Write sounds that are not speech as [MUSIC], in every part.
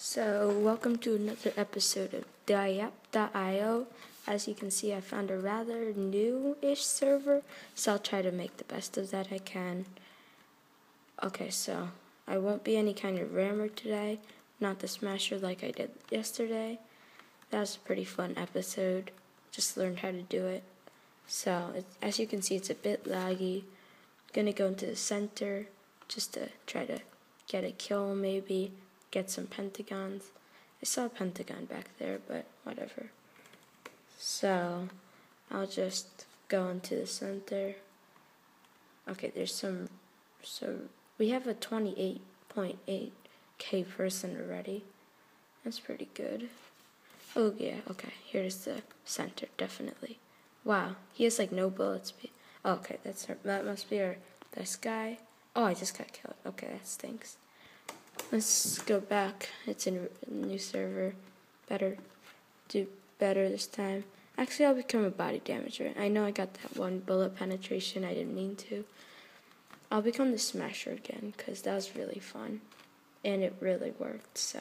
So, welcome to another episode of Diep.io. As you can see, I found a rather new-ish server, so I'll try to make the best of that I can. Okay, so I won't be any kind of rammer today, not the smasher like I did yesterday. That was a pretty fun episode. Just learned how to do it. So, as you can see, it's a bit laggy. I'm gonna go into the center just to try to get a kill, maybe get some pentagons. I saw a pentagon back there, but whatever. So, I'll just go into the center. Okay, there's some. So, we have a 28.8k person already. That's pretty good. Oh, yeah, okay, here's the center, definitely. Wow, he has like no bullet speed. Oh, okay, that's her, that must be our best guy. Oh, I just got killed. Okay, that stinks. Let's go back. It's a new server. Better. Do better this time. Actually, I'll become a body damager. I know I got that one bullet penetration. I didn't mean to. I'll become the smasher again because that was really fun. And it really worked, so.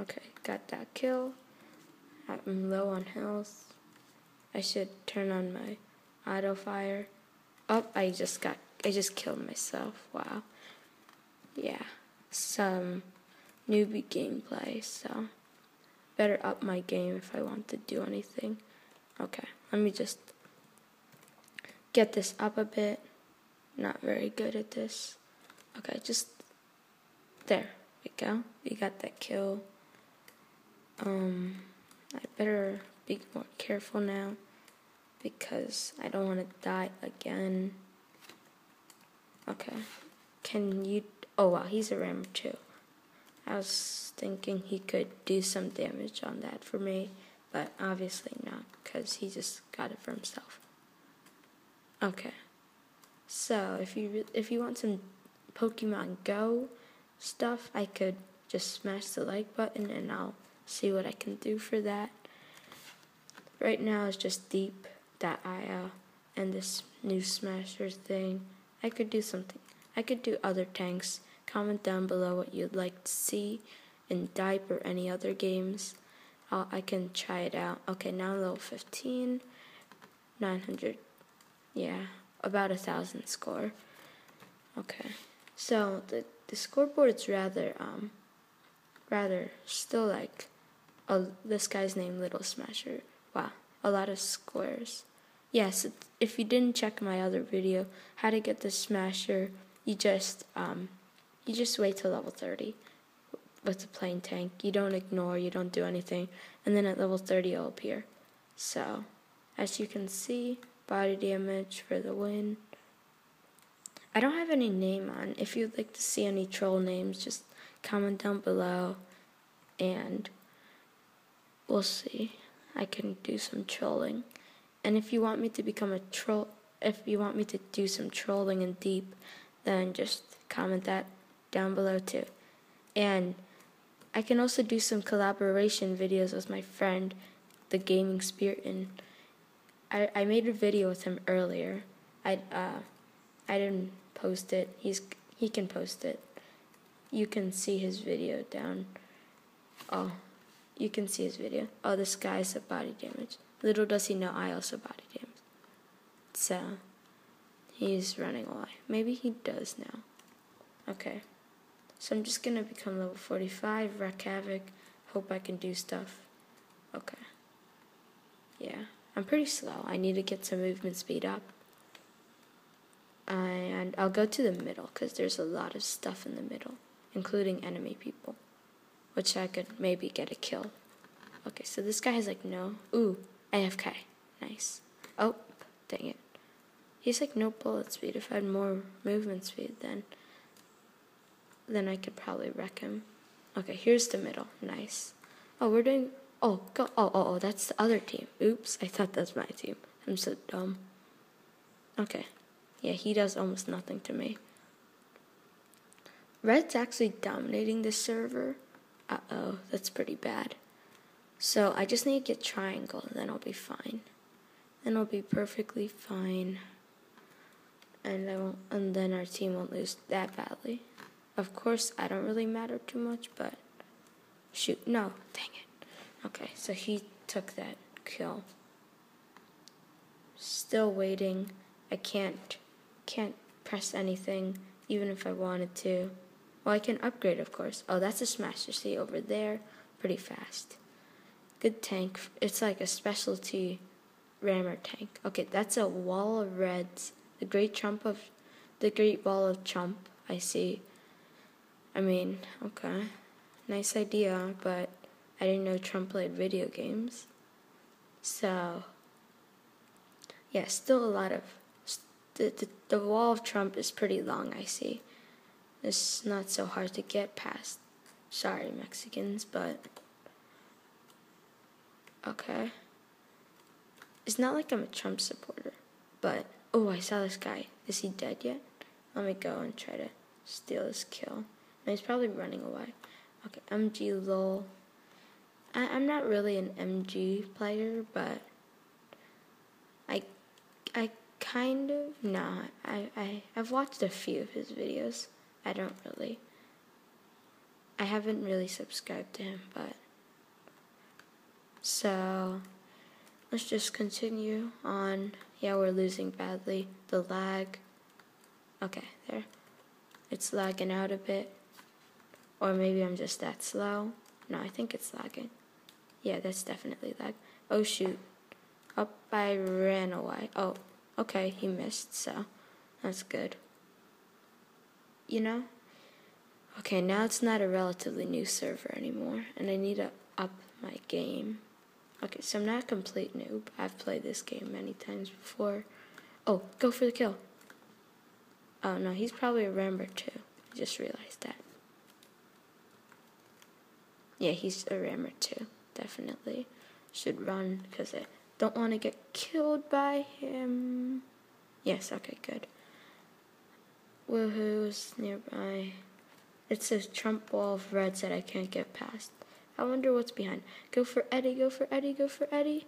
Okay, got that kill. I'm low on health. I should turn on my auto fire. Oh, I just got, I just killed myself. Wow. Yeah some newbie gameplay, so better up my game if I want to do anything. Okay, let me just get this up a bit. Not very good at this. Okay, just there we go. We got that kill. Um, I better be more careful now because I don't want to die again. Okay, can you Oh wow, he's a rammer too. I was thinking he could do some damage on that for me, but obviously not, because he just got it for himself. Okay. So, if you if you want some Pokemon Go stuff, I could just smash the like button and I'll see what I can do for that. Right now it's just diep.io and this new smasher thing. I could do something I could do other tanks. Comment down below what you'd like to see in Diep or any other games. I'll, I can try it out. Okay, now level 15, 900, yeah, about a thousand score. Okay, so the the scoreboard is rather um rather still like oh this guy's name Little Smasher. Wow, a lot of squares. Yes, if you didn't check my other video, how to get the Smasher you just um, you just wait till level 30 with the plain tank. You don't ignore, you don't do anything, and then at level 30 it'll appear. So, as you can see, body damage for the win. I don't have any name on. If you'd like to see any troll names, just comment down below, and we'll see. I can do some trolling. And if you want me to become a troll, if you want me to do some trolling in Diep, then just comment that down below too. And I can also do some collaboration videos with my friend, the Gaming Spirit, and I I made a video with him earlier. I uh I didn't post it. He's he can post it. You can see his video down. Oh, you can see his video. Oh, this guy's a body damage. Little does he know I also body damage. So. He's running away. Maybe he does now. Okay. So I'm just gonna become level 45, wreck havoc, hope I can do stuff. Okay. Yeah. I'm pretty slow. I need to get some movement speed up. And I'll go to the middle because there's a lot of stuff in the middle, including enemy people, which I could maybe get a kill. Okay, so this guy has like no. Ooh, AFK. Nice. Oh, dang it. He's like no bullet speed. If I had more movement speed, then then I could probably wreck him. Okay, here's the middle. Nice. Oh, we're doing. Oh, go. Oh, oh, oh. That's the other team. Oops, I thought that's my team. I'm so dumb. Okay. Yeah, he does almost nothing to me. Red's actually dominating this server. Uh oh, that's pretty bad. So I just need to get triangle, and then I'll be fine. Then I'll be perfectly fine and I won't, and then our team won't lose that badly. Of course, I don't really matter too much, but shoot, no, dang it. Okay, so he took that kill. Still waiting. I can't, can't press anything, even if I wanted to. Well, I can upgrade, of course. Oh, that's a Smasher See over there. Pretty fast. Good tank. It's like a specialty rammer tank. Okay, that's a wall of reds. The great trump of the great wall of chump, I see. I mean, okay. Nice idea, but I didn't know Trump played video games. So, yeah, still a lot of. The, the, the wall of Trump is pretty long, I see. It's not so hard to get past. Sorry, Mexicans, but. Okay. It's not like I'm a Trump supporter, but. Oh, I saw this guy. Is he dead yet? Let me go and try to steal his kill. He's probably running away. Okay, MG lol. I, I'm not really an MG player, but I I kind of nah. I, I I've watched a few of his videos. I don't really. I haven't really subscribed to him, but so let's just continue on. Yeah, we're losing badly. The lag. Okay, there. It's lagging out a bit. Or maybe I'm just that slow. No, I think it's lagging. Yeah, that's definitely lag. Oh shoot. Up I ran away. Oh, okay, he missed, so that's good. You know? Okay, now it's not a relatively new server anymore, and I need to up my game. Okay, so I'm not a complete noob. I've played this game many times before. Oh, go for the kill. Oh no, he's probably a rammer too. I just realized that. Yeah, he's a rammer too. Definitely should run because I don't want to get killed by him. Yes, okay, good. Woohoo's nearby. It's says Trump wall of reds that I can't get past. I wonder what's behind. Go for Eddie, go for Eddie, go for Eddie.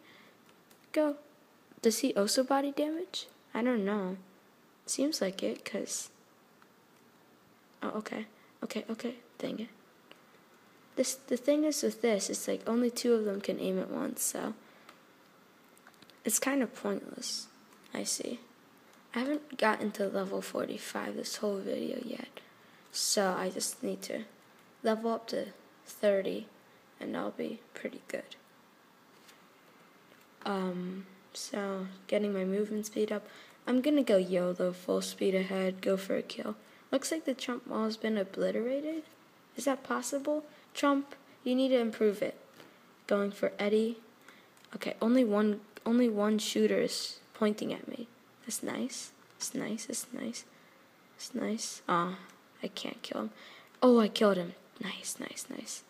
Go. Does he also body damage? I don't know. Seems like it, because... Oh, okay. Okay, okay. Dang it. This the thing is with this, it's like only two of them can aim at once, so it's kind of pointless. I see. I haven't gotten to level 45 this whole video yet, so I just need to level up to 30, and I'll be pretty good. Um, so getting my movement speed up. I'm gonna go YOLO, full speed ahead, go for a kill. Looks like the Trump wall has been obliterated. Is that possible? Trump, you need to improve it. Going for Eddie. Okay, only one only one shooter is pointing at me. That's nice. That's nice. That's nice. That's nice. Ah, oh, I can't kill him. Oh, I killed him. Nice, nice, nice.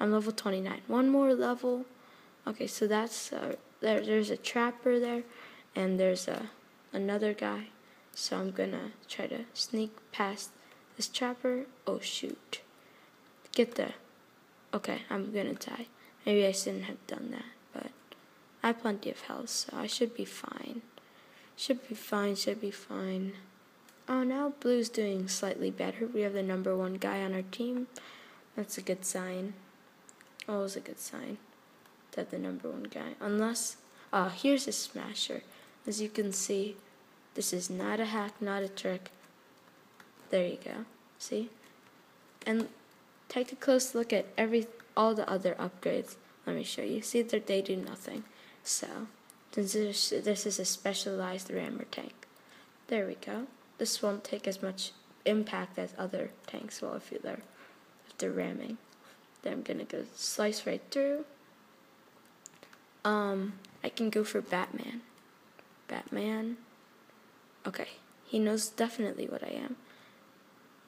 I'm level 29. One more level. Okay, so that's uh, there. There's a trapper there, and there's a another guy. So I'm gonna try to sneak past this trapper. Oh shoot! Get there. Okay, I'm gonna die. Maybe I shouldn't have done that, but I have plenty of health, so I should be fine. Should be fine, should be fine. Oh, now Blue's doing slightly better. We have the number one guy on our team. That's a good sign. Always a good sign that the number one guy. Unless, ah, oh, here's a smasher. As you can see, this is not a hack, not a trick. There you go. See? And Take a close look at every all the other upgrades. Let me show you. See that they do nothing. So, this is a specialized rammer tank. There we go. This won't take as much impact as other tanks will if you're if they're ramming. Then I'm gonna go slice right through. Um, I can go for Batman. Batman. Okay, he knows definitely what I am.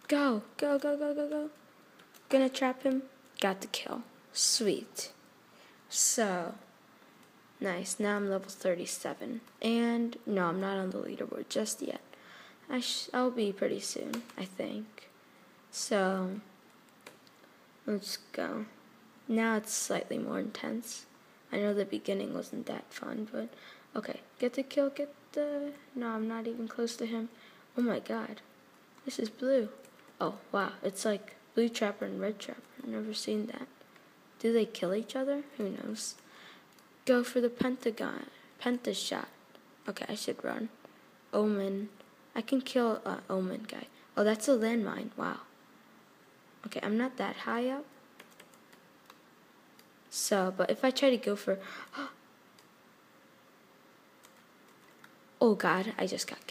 Go, go, go, go, go, go. Gonna trap him. Got the kill. Sweet. So, nice. Now I'm level 37. And, no, I'm not on the leaderboard just yet. I I'll be pretty soon, I think. So, let's go. Now it's slightly more intense. I know the beginning wasn't that fun, but okay. Get the kill, get the. No, I'm not even close to him. Oh my god. This is blue. Oh, wow. It's like Blue Trapper and Red Trapper. Never seen that. Do they kill each other? Who knows? Go for the pentagon. Penta shot. Okay, I should run. Omen. I can kill uh, Omen guy. Oh, that's a landmine. Wow. Okay, I'm not that high up. So, but if I try to go for... [GASPS] Oh, God, I just got